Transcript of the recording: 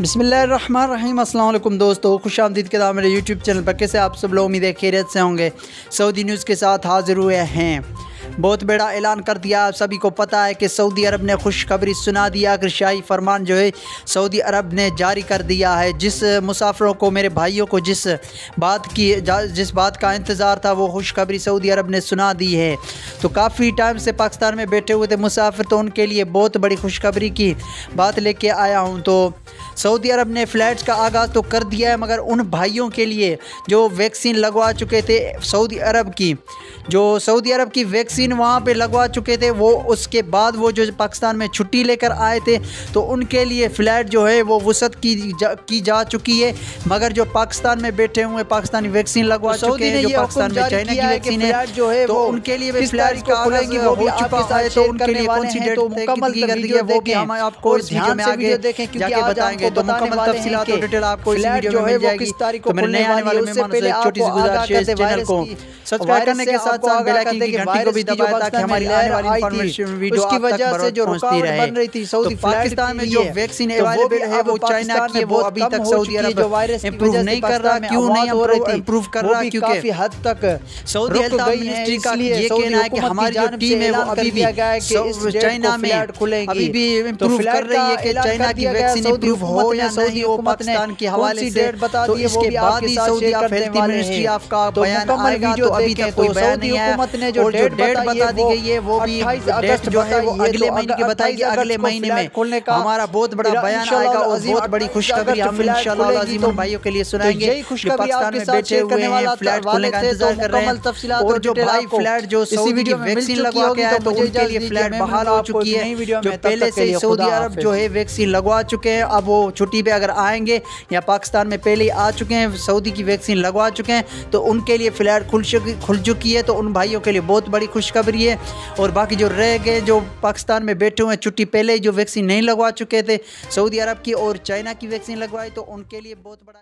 बिसमीम अल्लाम दोस्तों खुश आमदीद के मेरे यूट्यूब चैनल पर कैसे आप सब लोग उम्मीद खैरियत से होंगे। सऊदी न्यूज़ के साथ हाजिर हुए हैं। बहुत बड़ा ऐलान कर दिया। आप सभी को पता है कि सऊदी अरब ने खुशखबरी सुना दिया कि शाही फरमान जो है, सऊदी अरब ने जारी कर दिया है। जिस मुसाफरों को, मेरे भाइयों को जिस बात की जिस बात का इंतज़ार था, वो खुशखबरी सऊदी अरब ने सुना दी है। तो काफ़ी टाइम से पाकिस्तान में बैठे हुए थे मुसाफिर तो उनके लिए बहुत बड़ी खुशखबरी की बात लेके आया हूँ। तो सऊदी अरब ने फ़्लैट्स का आगाज़ तो कर दिया है, मगर उन भाइयों के लिए जो वैक्सीन लगवा चुके थे सऊदी अरब की, जो सऊदी अरब की वैक्सीन वहाँ पे लगवा चुके थे। वो उसके बाद वो जो पाकिस्तान में छुट्टी लेकर आए थे तो उनके लिए फ़्लैट जो है वो वसत की जा, की जा चुकी है। मगर जो पाकिस्तान में बैठे हुए पाकिस्तानी वैक्सीन लगवा तो चुके हैं जो पाकिस्तान में चाइना की वैक्सीन है जो है तो उनके लिए भी फ़्लाइट का खुलेंगे वो चुका है तो उनके लिए कौन सी डेट मुकम्मल कर दी है वो भी हम आपको इस वीडियो में आगे देखें क्योंकि बताएँगे तो मुकम्मल तफसीलात और डिटेल आपको इस वीडियो में मिल जाएगी। तो मेरे नए आने वाले मेहमानों से छोटी सी गुजारिश है इस चैनल को सब्सक्राइब करने के साथ साथ बेल आइकन की घंटी को भी दबाएँ ताकि हमारी आने वाली इंफॉर्मेशन वीडियो उसकी वजह से जो पहुँचती बन रही थी सऊदी तो पाकिस्तान में जो वैक्सीन अवेलेबल है वो चाइना की वो अभी तक सऊदी अरब जो वायरस इंप्रूव नहीं कर रहा क्यों नहीं इंप्रूव कर रहा क्योंकि काफ़ी हद तक सऊदी हेल्थ मिनिस्ट्री का ये कहना है कि हमारी जो टीम है वो अभी भी चाइना में अभी भी इंप्रूव कर रही है कि चाइना की वैक्सीन इंप्रूव हो या नहीं हो पाकिस्तान के हवाले से तो इसके बाद ही सऊदी हेल्थ मिनिस्ट्री आपका बयान आएगा तो अभी तक कोई बयान नहीं आया और जो डेट बता दी गई है वो भी डेट जो है वो अगले महीने की बताएगी अगले महीने में खोलने का हमारा बहुत बड़ा बयान आएगा और बहुत बड़ी खुशखबरी हम इंशाल्लाह भाइयों के लिए तो सुनाएँगे पाकिस्तान में बैठे हुए हैं फ्लैट खोलने का इंतज़ार कर रहे हैं। और जो भाई फ्लैट जो सऊदी की वैक्सीन लगवा के आए तो उनके लिए फ्लैट बहाल हो चुकी है। जो पहले से सऊदी अरब जो है वैक्सीन लगवा चुके हैं अब वो छुट्टी पे अगर आएँगे या पाकिस्तान में पहले आ चुके हैं सऊदी की वैक्सीन लगवा चुके हैं तो उनके लिए फ्लैट खुल चुकी खुल चुकी है तो उन भाइयों के लिए बहुत बड़ी खुशखबरी है और बाकी जो रह गए, जो पाकिस्तान में बैठे हुए हैं, छुट्टी पहले ही जो वैक्सीन नहीं लगवा चुके थे, सऊदी अरब की और चाइना की वैक्सीन लगवाई तो उनके लिए बहुत बड़ा